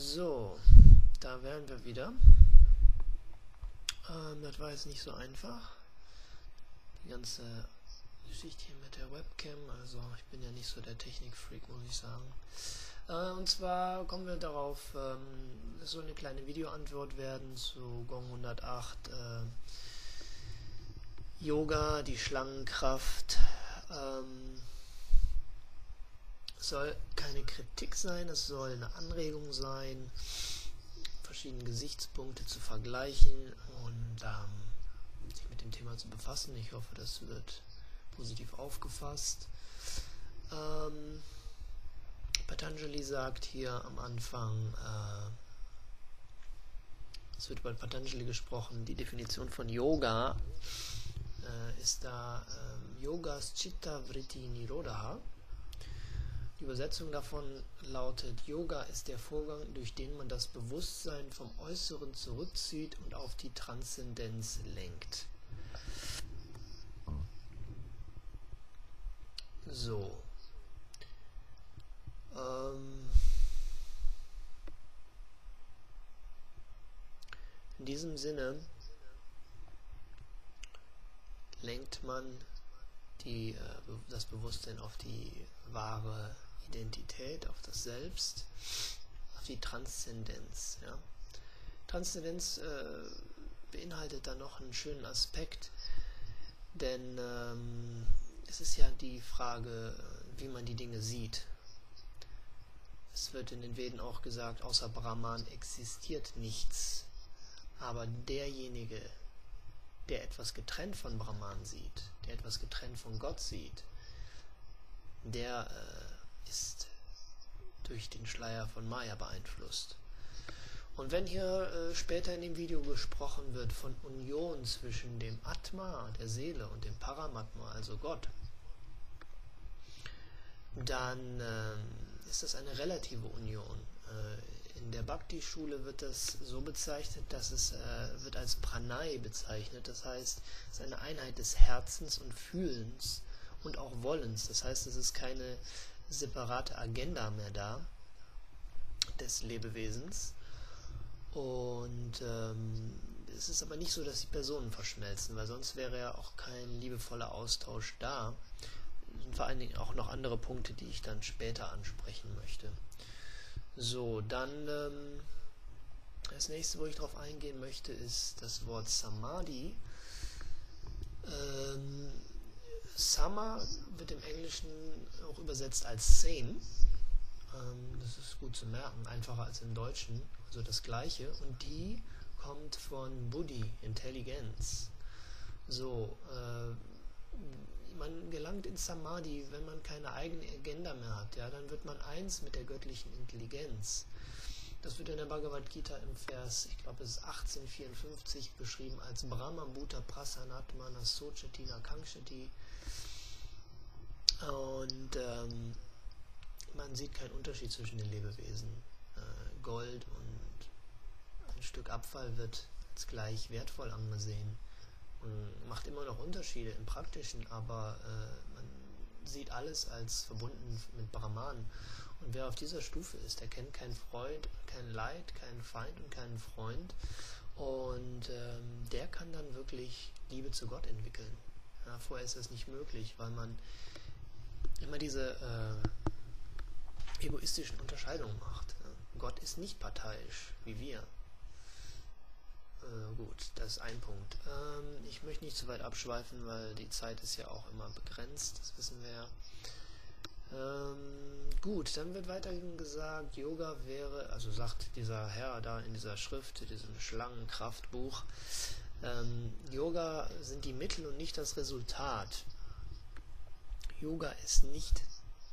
So, da wären wir wieder. Ähm, das war jetzt nicht so einfach. Die ganze Geschichte hier mit der Webcam, also ich bin ja nicht so der Technikfreak, muss ich sagen. Äh, und zwar kommen wir darauf, ähm, es soll eine kleine Videoantwort werden zu Gong 108. Äh, Yoga, die Schlangenkraft. Ähm, soll keine Kritik sein, es soll eine Anregung sein, verschiedene Gesichtspunkte zu vergleichen und ähm, sich mit dem Thema zu befassen. Ich hoffe, das wird positiv aufgefasst. Ähm, Patanjali sagt hier am Anfang, äh, es wird über Patanjali gesprochen, die Definition von Yoga äh, ist da äh, Yogas Chitta Vritti Nirodha Übersetzung davon lautet, Yoga ist der Vorgang, durch den man das Bewusstsein vom Äußeren zurückzieht und auf die Transzendenz lenkt. So. Ähm in diesem Sinne lenkt man die, äh, das Bewusstsein auf die wahre Identität, auf das Selbst, auf die Transzendenz. Ja. Transzendenz äh, beinhaltet dann noch einen schönen Aspekt, denn ähm, es ist ja die Frage, wie man die Dinge sieht. Es wird in den Veden auch gesagt, außer Brahman existiert nichts. Aber derjenige, der etwas getrennt von Brahman sieht, der etwas getrennt von Gott sieht, der äh, ist durch den Schleier von Maya beeinflusst. Und wenn hier äh, später in dem Video gesprochen wird von Union zwischen dem Atma, der Seele, und dem Paramatma, also Gott, dann äh, ist das eine relative Union. Äh, in der Bhakti-Schule wird das so bezeichnet, dass es äh, wird als Pranay bezeichnet. Das heißt, es ist eine Einheit des Herzens und Fühlens und auch Wollens. Das heißt, es ist keine separate Agenda mehr da des Lebewesens. Und ähm, es ist aber nicht so, dass die Personen verschmelzen, weil sonst wäre ja auch kein liebevoller Austausch da. Und vor allen Dingen auch noch andere Punkte, die ich dann später ansprechen möchte. So, dann ähm, das nächste, wo ich darauf eingehen möchte, ist das Wort Samadhi. Ähm, Summer wird im Englischen auch übersetzt als Sane. Ähm, das ist gut zu merken, einfacher als im Deutschen, also das gleiche. Und die kommt von Buddhi, Intelligenz. So, äh, man gelangt in Samadhi, wenn man keine eigene Agenda mehr hat, ja, dann wird man eins mit der göttlichen Intelligenz. Das wird in der Bhagavad Gita im Vers, ich glaube es ist 1854, beschrieben als Brahma Bhuta Prasanatmana Sochati Nakangshati und ähm, man sieht keinen Unterschied zwischen den Lebewesen. Äh, Gold und ein Stück Abfall wird als gleich wertvoll angesehen und macht immer noch Unterschiede im Praktischen, aber äh, man sieht alles als verbunden mit Brahman. Und wer auf dieser Stufe ist, der kennt keinen Freund, kein Leid, keinen Feind und keinen Freund. Und ähm, der kann dann wirklich Liebe zu Gott entwickeln. Ja, vorher ist das nicht möglich, weil man immer diese äh, egoistischen Unterscheidungen macht. Gott ist nicht parteiisch wie wir. Äh, gut, das ist ein Punkt. Ähm, ich möchte nicht zu weit abschweifen, weil die Zeit ist ja auch immer begrenzt, das wissen wir ja. Ähm, gut, dann wird weiterhin gesagt, Yoga wäre, also sagt dieser Herr da in dieser Schrift, diesem Schlangenkraftbuch, ähm, Yoga sind die Mittel und nicht das Resultat. Yoga ist nicht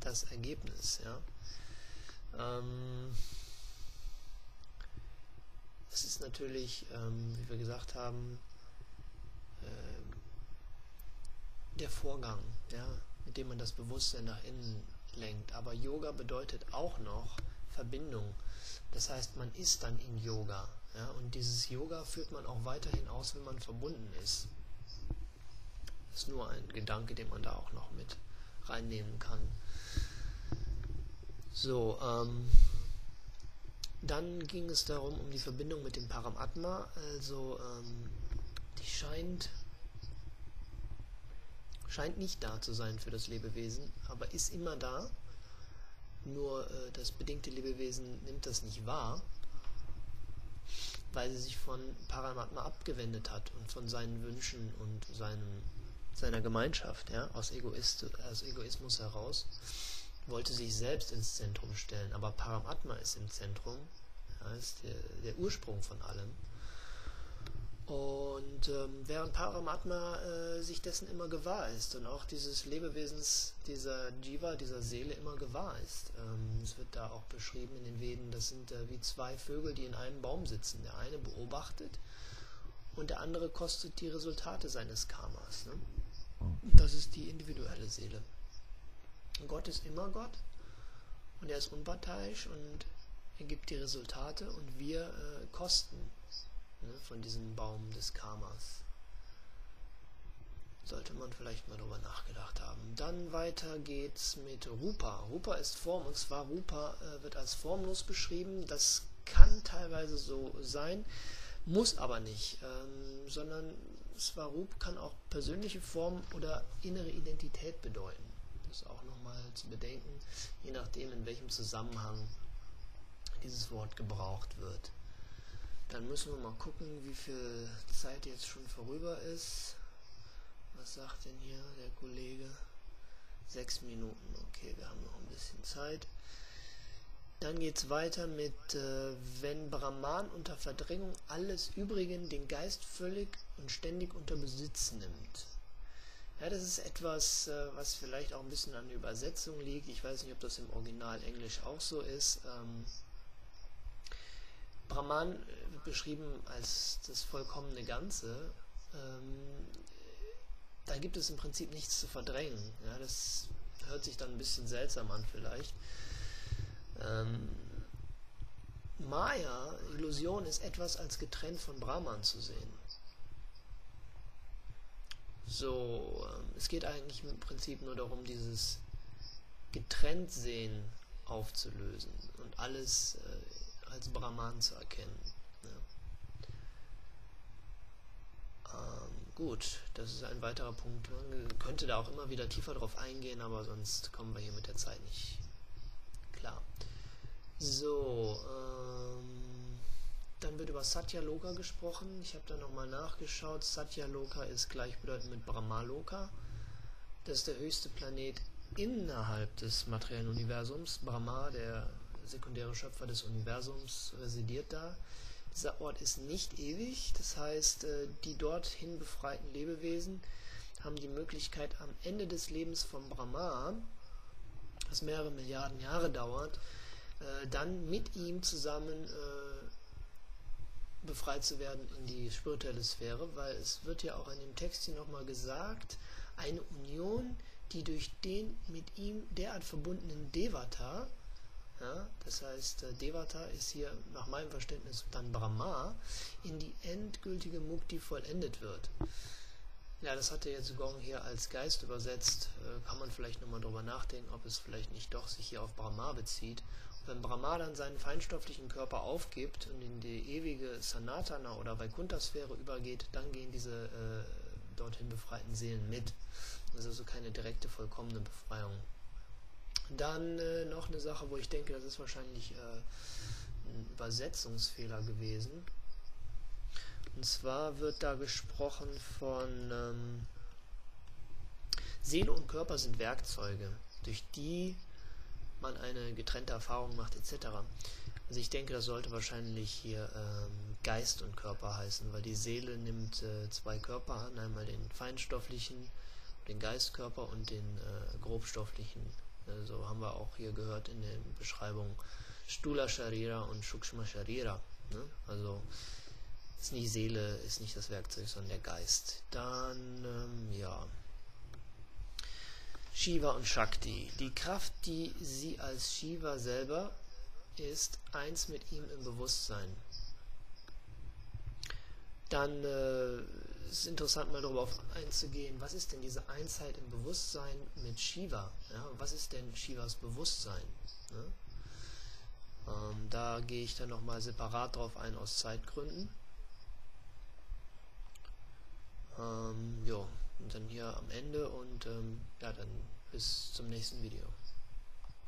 das Ergebnis. Ja? Ähm, es ist natürlich, ähm, wie wir gesagt haben, äh, der Vorgang, ja, mit dem man das Bewusstsein nach innen lenkt. Aber Yoga bedeutet auch noch Verbindung. Das heißt, man ist dann in Yoga. Ja, und dieses Yoga führt man auch weiterhin aus, wenn man verbunden ist. Das ist nur ein Gedanke, den man da auch noch mit reinnehmen kann. So, ähm, Dann ging es darum, um die Verbindung mit dem Paramatma, also ähm, die scheint, scheint nicht da zu sein für das Lebewesen, aber ist immer da, nur äh, das bedingte Lebewesen nimmt das nicht wahr, weil sie sich von Paramatma abgewendet hat und von seinen Wünschen und seinem, seiner Gemeinschaft, ja, aus, Egoist, aus Egoismus heraus wollte sich selbst ins Zentrum stellen, aber Paramatma ist im Zentrum, ja, ist der, der, Ursprung von allem. Und ähm, während Paramatma äh, sich dessen immer gewahr ist und auch dieses Lebewesens, dieser Jiva, dieser Seele immer gewahr ist. Ähm, es wird da auch beschrieben in den Veden, das sind äh, wie zwei Vögel, die in einem Baum sitzen. Der eine beobachtet und der andere kostet die Resultate seines Karmas. Ne? Das ist die individuelle Seele. Gott ist immer Gott und er ist unparteiisch und er gibt die Resultate und wir äh, kosten ne, von diesem Baum des Karmas. Sollte man vielleicht mal drüber nachgedacht haben. Dann weiter geht's mit Rupa. Rupa ist Form und zwar Rupa äh, wird als formlos beschrieben. Das kann teilweise so sein, muss aber nicht, ähm, sondern Svarup kann auch persönliche Form oder innere Identität bedeuten. Das ist auch nochmal zu bedenken, je nachdem, in welchem Zusammenhang dieses Wort gebraucht wird. Dann müssen wir mal gucken, wie viel Zeit jetzt schon vorüber ist. Was sagt denn hier der Kollege? Sechs Minuten, okay, wir haben noch ein bisschen Zeit. Dann geht es weiter mit, äh, wenn Brahman unter Verdrängung alles Übrigen den Geist völlig und ständig unter Besitz nimmt. Ja, das ist etwas, äh, was vielleicht auch ein bisschen an der Übersetzung liegt. Ich weiß nicht, ob das im Original Englisch auch so ist. Ähm, Brahman wird beschrieben als das vollkommene Ganze. Ähm, da gibt es im Prinzip nichts zu verdrängen. Ja, das hört sich dann ein bisschen seltsam an vielleicht. Ähm, Maya, Illusion, ist etwas als getrennt von Brahman zu sehen. So, ähm, es geht eigentlich im Prinzip nur darum, dieses Getrenntsein aufzulösen und alles äh, als Brahman zu erkennen. Ja. Ähm, gut, das ist ein weiterer Punkt. Man könnte da auch immer wieder tiefer drauf eingehen, aber sonst kommen wir hier mit der Zeit nicht klar. So, ähm, dann wird über Satya Loka gesprochen. Ich habe da nochmal nachgeschaut. Satya Loka ist gleichbedeutend mit Brahmaloka. Das ist der höchste Planet innerhalb des materiellen Universums. Brahma, der sekundäre Schöpfer des Universums, residiert da. Dieser Ort ist nicht ewig, das heißt, äh, die dorthin befreiten Lebewesen haben die Möglichkeit, am Ende des Lebens von Brahma, das mehrere Milliarden Jahre dauert, äh, dann mit ihm zusammen äh, befreit zu werden in die spirituelle Sphäre, weil es wird ja auch in dem Text hier nochmal gesagt, eine Union, die durch den mit ihm derart verbundenen Devata, ja, das heißt, äh, Devata ist hier nach meinem Verständnis dann Brahma, in die endgültige Mukti vollendet wird. Ja, das hat er jetzt Gong hier als Geist übersetzt. Äh, kann man vielleicht nochmal drüber nachdenken, ob es vielleicht nicht doch sich hier auf Brahma bezieht wenn Brahma dann seinen feinstofflichen Körper aufgibt und in die ewige Sanatana oder Vaikuntha-Sphäre übergeht, dann gehen diese äh, dorthin befreiten Seelen mit. Das ist also keine direkte, vollkommene Befreiung. Dann äh, noch eine Sache, wo ich denke, das ist wahrscheinlich äh, ein Übersetzungsfehler gewesen. Und zwar wird da gesprochen von ähm, Seele und Körper sind Werkzeuge, durch die man eine getrennte Erfahrung macht etc. Also ich denke, das sollte wahrscheinlich hier ähm, Geist und Körper heißen, weil die Seele nimmt äh, zwei Körper an, einmal den feinstofflichen, den Geistkörper und den äh, grobstofflichen. So also haben wir auch hier gehört in der Beschreibung Stula Sharira und Shukshma Sharira. Ne? Also ist nicht Seele, ist nicht das Werkzeug, sondern der Geist. Dann, ähm, ja, Shiva und Shakti. Die Kraft, die sie als Shiva selber ist, eins mit ihm im Bewusstsein. Dann äh, ist es interessant, mal darauf einzugehen, was ist denn diese Einsheit im Bewusstsein mit Shiva? Ja, was ist denn Shivas Bewusstsein? Ja? Ähm, da gehe ich dann nochmal separat drauf ein aus Zeitgründen. Ähm, jo, und dann hier am Ende und ähm, ja, dann bis zum nächsten Video.